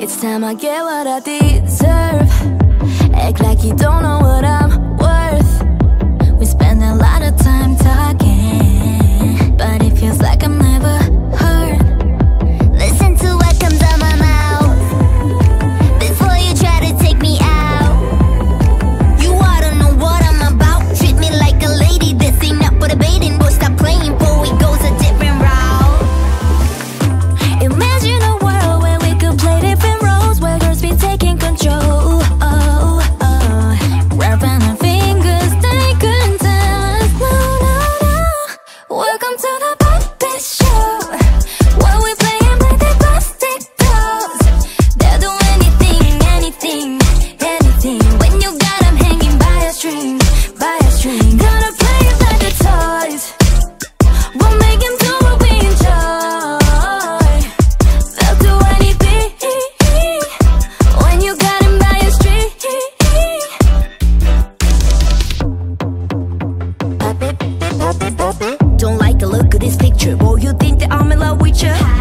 It's time I get what I deserve. Act like you don't know what I'm Don't like the look of this picture. boy. you think that I'm in love with you?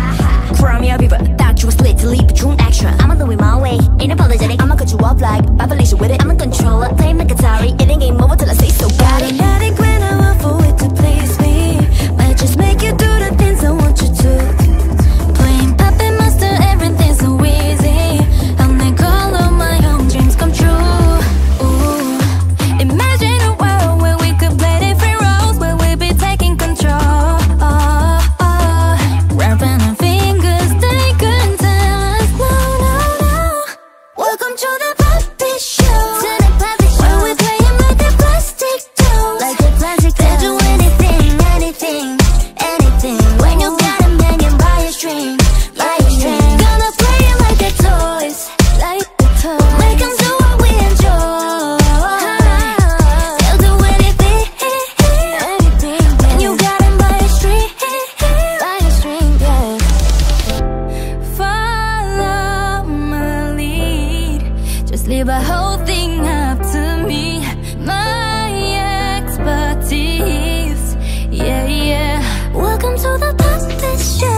to the past, the show.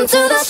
Welcome to the